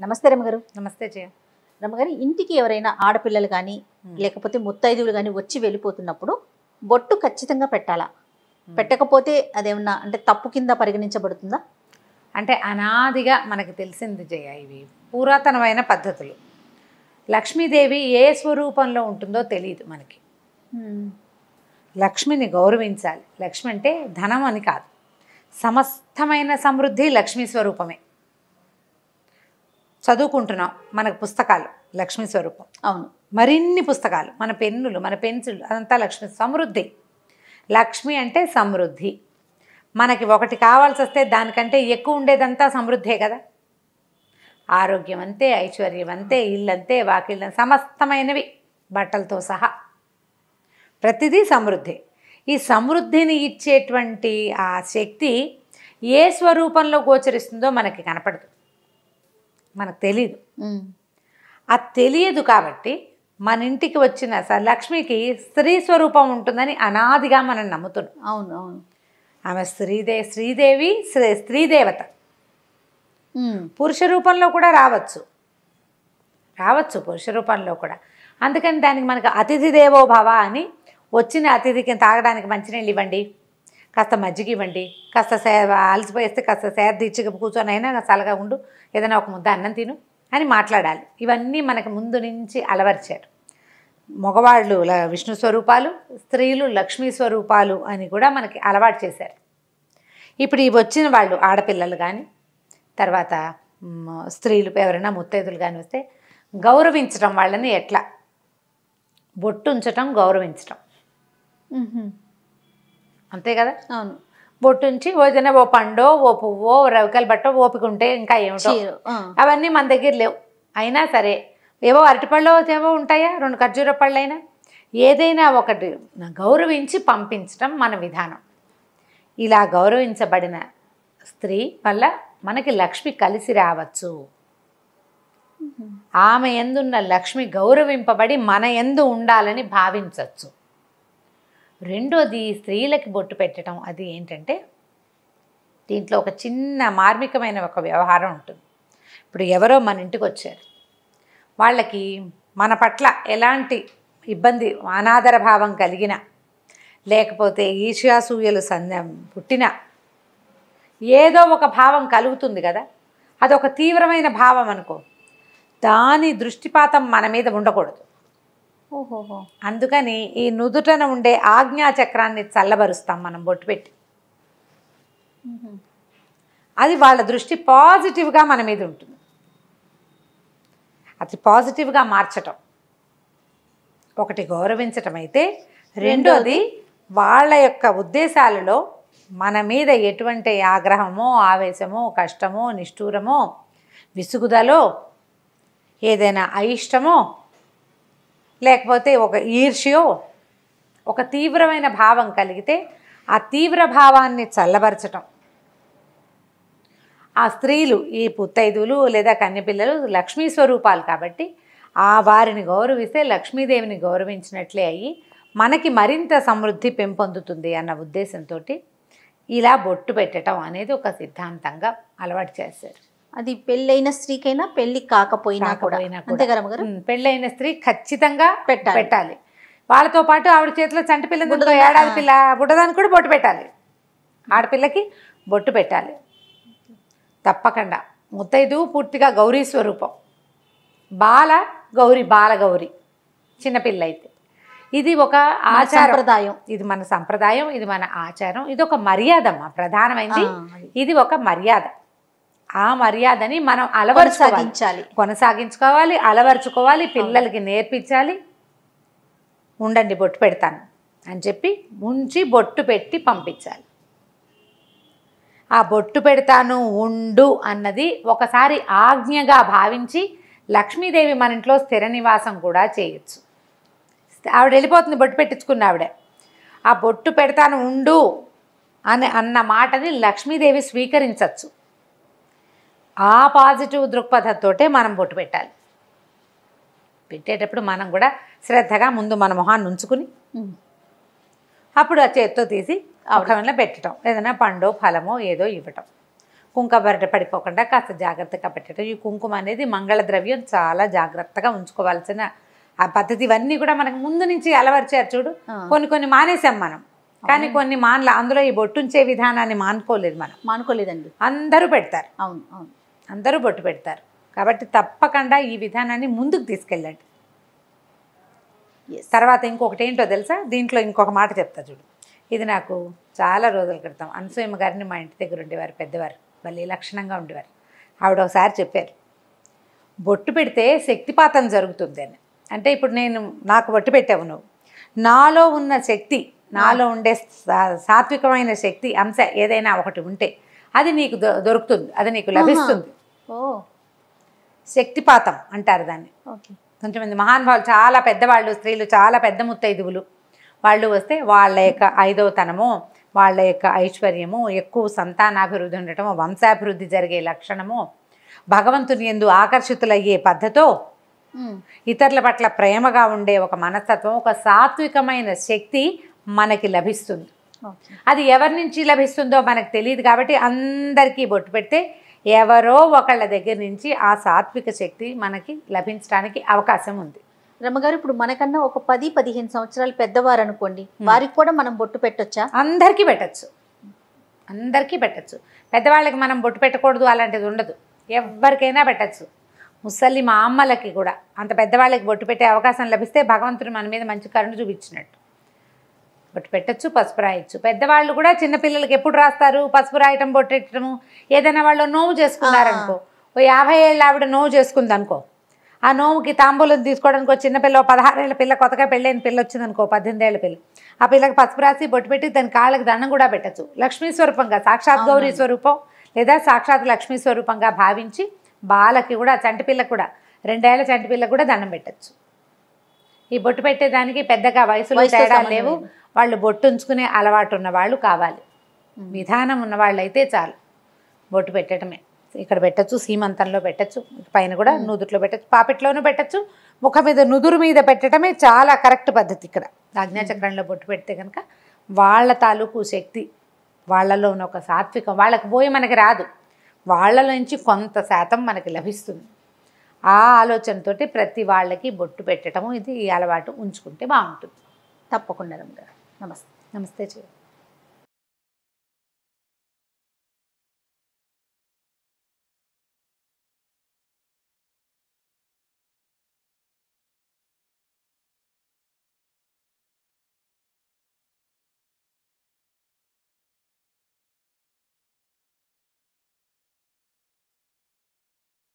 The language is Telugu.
నమస్తే రమ్మగారు. నమస్తే జయ రమ్మగారు ఇంటికి ఎవరైనా ఆడపిల్లలు కానీ లేకపోతే ముత్తైదువులు కానీ వచ్చి వెళ్ళిపోతున్నప్పుడు బొట్టు ఖచ్చితంగా పెట్టాలా? పెట్టకపోతే అదేమన్నా అంటే తప్పు కింద పరిగణించబడుతుందా? అంటే అనాదిగా మనకు తెలిసింది జయ ఇవి పురాతనమైన పద్ధతులు. లక్ష్మీదేవి ఏ స్వరూపంలో ఉంటుందో తెలియదు మనకి. లక్ష్మిని గౌరవించాలి. లక్ష్మి అంటే ధనం అని కాదు. సమస్తమైన సమృద్ధి లక్ష్మీ స్వరూపమే. చదువుకుంటున్నాం మనకు పుస్తకాలు లక్ష్మీ స్వరూపం. అవును. మరిన్ని పుస్తకాలు మన పెన్నులు మన పెన్సిల్ అదంతా లక్ష్మి సమృద్ధి. లక్ష్మి అంటే సమృద్ధి. మనకి ఒకటి కావాల్సి వస్తే దానికంటే ఎక్కువ ఉండేదంతా సమృద్ధే కదా. ఆరోగ్యం అంతే ఐశ్వర్యం అంతే ఇల్లంతే వాకిళ్ళ సమస్తమైనవి బట్టలతో సహా. ప్రతిదీ సమృద్ధి. ఈ సమృద్ధిని ఇచ్చేటువంటి ఆ శక్తి ఏ స్వరూపంలో గోచరిస్తుందో మనకి కనపడదు. మనకు తెలియదు అది తెలియదు కాబట్టి మన ఇంటికి వచ్చిన స లక్ష్మికి స్త్రీ స్వరూపం ఉంటుందని అనాదిగా మనం నమ్ముతున్నాం అవును అవును. ఆమె స్త్రీదే శ్రీదేవి స్త్రీ స్త్రీదేవత పురుష రూపంలో కూడా రావచ్చు. రావచ్చు పురుష రూపంలో కూడా. అందుకని దానికి మనకు అతిథి దేవో భవ అని వచ్చిన అతిథికి తాగడానికి మంచినీళ్ళు ఇవ్వండి. కాస్త మజ్జిగ ఇవ్వండి. కాస్త సే అలసిపోయేస్తే కాస్త సేద తీర్చి కూర్చొని అయినా చల్లగా ఉండు. ఏదైనా ఒక ముద్ద అన్నం తిను అని మాట్లాడాలి. ఇవన్నీ మనకు ముందు నుంచి అలవర్చారు. మగవాళ్ళు విష్ణు స్వరూపాలు స్త్రీలు లక్ష్మీ స్వరూపాలు అని కూడా మనకి అలవాటు చేశారు. ఇప్పుడు ఇవి వచ్చిన వాళ్ళు ఆడపిల్లలు కానీ తర్వాత స్త్రీలు ఎవరైనా ముత్తైదులు కానీ వస్తే గౌరవించటం వాళ్ళని ఎట్లా? బొట్టు ఉంచటం గౌరవించటం. అంతే కదా? అవును. బొట్టు ఉంచి ఏదైనా ఓ పండో ఓ పువ్వో ఓ రవికల బట్టో ఓపిక ఉంటే ఇంకా ఏమిటో. అవన్నీ మన దగ్గర లేవు. అయినా సరే ఏవో అరటిపళ్ళు ఏవో ఉంటాయా? రెండు ఖర్జూర పళ్ళు అయినా ఏదైనా ఒకటి గౌరవించి పంపించడం మన విధానం. ఇలా గౌరవించబడిన స్త్రీ వల్ల మనకి లక్ష్మి కలిసి రావచ్చు. ఆమె ఎందున్న లక్ష్మి గౌరవింపబడి మన ఎందు ఉండాలని భావించవచ్చు రెండోది స్త్రీలకి బొట్టు పెట్టడం. అది ఏంటంటే దీంట్లో ఒక చిన్న మార్మికమైన ఒక వ్యవహారం ఉంటుంది. ఇప్పుడు ఎవరో మన ఇంటికి వచ్చారు. వాళ్ళకి మన పట్ల ఎలాంటి ఇబ్బంది అనాదర భావం కలిగిన లేకపోతే ఈర్ష్యాసూయలు సంద పుట్టిన ఏదో ఒక భావం కలుగుతుంది కదా. అదొక తీవ్రమైన భావం అనుకో. దాని దృష్టిపాతం మన మీద ఉండకూడదు. అందుకని ఈ నుదుటన ఉండే ఆజ్ఞా చక్రాన్ని చల్లబరుస్తాం మనం బొట్టు పెట్టి. అది వాళ్ళ దృష్టి పాజిటివ్గా మన మీద ఉంటుంది. అది పాజిటివ్గా మార్చటం. ఒకటి గౌరవించటం అయితే రెండోది వాళ్ళ యొక్క ఉద్దేశాలలో మన మీద ఎటువంటి ఆగ్రహమో ఆవేశమో కష్టమో నిష్ఠూరమో విసుగుదలో ఏదైనా అయిష్టమో లేకపోతే ఒక ఈర్ష్యో ఒక తీవ్రమైన భావం కలిగితే ఆ తీవ్ర భావాన్ని చల్లబరచటం. ఆ స్త్రీలు ఈ పుత్తైదులు లేదా కన్యపిల్లలు లక్ష్మీ స్వరూపాలు కాబట్టి ఆ వారిని గౌరవిస్తే లక్ష్మీదేవిని గౌరవించినట్లే అయ్యి మనకి మరింత సమృద్ధి పెంపొందుతుంది అన్న ఉద్దేశంతో ఇలా బొట్టు పెట్టడం అనేది ఒక సిద్ధాంతంగా అలవాటు చేశారు. అది పెళ్ళైన స్త్రీకైనా పెళ్ళి కాకపోయినా కూడా. అంతే కదా ఉమ్, పెళ్ళైన స్త్రీ ఖచ్చితంగా పెట్టాలి. పెట్టాలి. వాళ్ళతో పాటు ఆవిడ చేతిలో చంటి పిల్ల ఏడాది. పిల్ల బుడ్డదానికి కూడా బొట్టు పెట్టాలి. ఆడపిల్లకి బొట్టు పెట్టాలి. తప్పకుండా. ముత్తైదు పూర్తిగా గౌరీ స్వరూపం. బాల గౌరి బాల గౌరి. చిన్నపిల్ల అయితే ఇది ఒక ఆచారం. సంప్రదాయం. ఇది మన సంప్రదాయం ఇది మన ఆచారం. ఇది ఒక మర్యాద అమ్మా ప్రధానమైనది. ఇది ఒక మర్యాద. ఆ మర్యాదని మనం అలవరుచుకోవాలి. కొనసాగించాలి. కొనసాగించుకోవాలి అలవర్చుకోవాలి పిల్లలకి నేర్పించాలి. ఉండండి బొట్టు పెడతాను అని చెప్పి ఉంచి బొట్టు పెట్టి పంపించాలి. ఆ బొట్టు పెడతాను ఉండు అన్నది ఒకసారి ఆజ్ఞగా భావించి లక్ష్మీదేవి మన ఇంట్లో స్థిర నివాసం కూడా చేయొచ్చు. ఆవిడ వెళ్ళిపోతుంది బొట్టు పెట్టించుకున్న ఆవిడ. ఆ బొట్టు పెడతాను ఉండు అని అన్న మాటని లక్ష్మీదేవి స్వీకరించవచ్చు ఆ పాజిటివ్ దృక్పథంతోటే మనం బొట్టు పెట్టాలి. పెట్టేటప్పుడు మనం కూడా శ్రద్ధగా ముందు మన మొహాన్ని ఉంచుకుని. అప్పుడు ఆ చేత్తో తీసి ముఖంలో పెట్టడం ఏదైనా పండో ఫలమో ఏదో ఇవ్వటం. కుంకుమ బరట పడిపోకుండా కాస్త జాగ్రత్తగా పెట్టడం ఈ కుంకుమ అనేది మంగళ ద్రవ్యం చాలా జాగ్రత్తగా ఉంచుకోవాల్సిన ఆ పద్ధతి ఇవన్నీ కూడా మనకు ముందు నుంచి అలవర్చారు చూడు. కొన్ని కొన్ని మానేసాం మనం. కానీ కొన్ని మానల అందులో ఈ బొట్టుంచే విధానాన్ని మానుకోలేదు మనం. మానుకోలేదండి. అందరూ పెడతారు. అవును అవును. అందరూ బొట్టు పెడతారు. కాబట్టి తప్పకుండా ఈ విధానాన్ని ముందుకు తీసుకెళ్ళండి. తర్వాత ఇంకొకటి ఏంటో తెలుసా? దీంట్లో ఇంకొక మాట చెప్తా చూడు. ఇది నాకు చాలా రోజుల క్రితం. అనసూయమ్మ గారిని మా ఇంటి దగ్గర ఉండేవారు పెద్దవారు. భలే లక్షణంగా ఉండేవారు. ఆవిడ ఒకసారి చెప్పారు బొట్టు పెడితే శక్తిపాతం జరుగుతుంది అని. అంటే ఇప్పుడు నేను నాకు బొట్టు పెట్టావు నువ్వు. నాలో ఉన్న శక్తి నాలో ఉండే సా- సాత్వికమైన శక్తి అంశ ఏదైనా ఒకటి ఉంటే అది నీకు దొ- దొరుకుతుంది. అది నీకు లభిస్తుంది. ఓ. శక్తిపాతం అంటారు దాన్ని. ఓకే. కొంతమంది మహానుభావులు చాలా పెద్దవాళ్ళు స్త్రీలు చాలా పెద్ద ముత్తైదువులు. వాళ్ళు వస్తే వాళ్ళ యొక్క ఐదవతనము వాళ్ళ యొక్క ఐశ్వర్యము ఎక్కువ సంతానాభివృద్ధి ఉండటము వంశాభివృద్ధి జరిగే లక్షణము భగవంతుని ఎందు ఆకర్షితులయ్యే పద్ధతో. ఇతరుల పట్ల ప్రేమగా ఉండే ఒక మనస్తత్వం ఒక సాత్వికమైన శక్తి మనకి లభిస్తుంది. అది ఎవరి నుంచి లభిస్తుందో మనకు తెలియదు కాబట్టి అందరికీ బొట్టు పెడితే ఎవరో ఒకళ్ళ దగ్గర నుంచి ఆ సాత్విక శక్తి మనకి లభించడానికి అవకాశం ఉంది. రమ్మగారు ఇప్పుడు మనకన్నా ఒక పది పదిహేను సంవత్సరాలు పెద్దవారు అనుకోండి వారికి కూడా మనం బొట్టు పెట్టొచ్చా? అందరికీ పెట్టచ్చు. అందరికీ పెట్టచ్చు. పెద్దవాళ్ళకి మనం బొట్టు పెట్టకూడదు అలాంటిది ఉండదు. ఎవరికైనా పెట్టచ్చు. ముసలి మా అమ్మలకి కూడా అంత పెద్దవాళ్ళకి బొట్టు పెట్టే అవకాశం లభిస్తే భగవంతుడు మన మీద మంచి కరుణ చూపించినట్టు. బొట్టు పెట్టచ్చు పసుపు రాయొచ్చు. పెద్దవాళ్ళు కూడా చిన్నపిల్లలకి ఎప్పుడు రాస్తారు? పసుపు రాయటం బొట్టెట్టడము ఏదైనా వాళ్ళు నోవు చేసుకున్నారనుకో. ఓ యాభై ఏళ్ళ ఆవిడ నోవు చేసుకుంది అనుకో ఆ నోవుకి తాంబూలం తీసుకోవడానికి ఒక చిన్న పిల్ల ఓ పదహారేళ్ళ పిల్ల కొత్తగా పెళ్ళైన పిల్ల వచ్చింది అనుకో పద్దెనిమిది ఏళ్ళ పిల్ల. ఆ పిల్లకి పసుపు రాసి బొట్టు పెట్టి దాని కాళ్ళకి దండం కూడా పెట్టచ్చు. లక్ష్మీ స్వరూపంగా సాక్షాత్ గౌరీ స్వరూపం లేదా సాక్షాత్ లక్ష్మీ స్వరూపంగా భావించి బాలకి కూడా చంటి పిల్లకి కూడా రెండేళ్ళ చంటి పిల్లకి కూడా దండం పెట్టచ్చు. ఈ బొట్టు పెట్టేదానికి పెద్దగా వయసులో తేడా లేవు. వాళ్ళు బొట్టు ఉంచుకునే అలవాటు ఉన్న వాళ్ళు కావాలి విధానం ఉన్న వాళ్ళు అయితే చాలు. బొట్టు పెట్టడమే ఇక్కడ పెట్టచ్చు సీమంతంలో పెట్టచ్చు పైన కూడా నుదుట్లో పెట్టచ్చు పాపెట్లోనూ పెట్టచ్చు ముఖం మీద నుదురు మీద పెట్టడమే చాలా కరెక్ట్ పద్ధతి ఇక్కడ. ఆజ్ఞాచక్రంలో బొట్టు పెడితే కనుక వాళ్ళ తాలూకు శక్తి వాళ్ళలో ఉన్న ఒక సాత్వికం వాళ్ళకి పోయి మనకి రాదు. వాళ్ళలో నుంచి కొంత శాతం మనకి లభిస్తుంది. ఆ ఆలోచనతోటి ప్రతి వాళ్ళకి బొట్టు పెట్టడము ఇది ఈ అలవాటు ఉంచుకుంటే బాగుంటుంది. తప్పకుండా నమస్తే. నమస్తే చేయ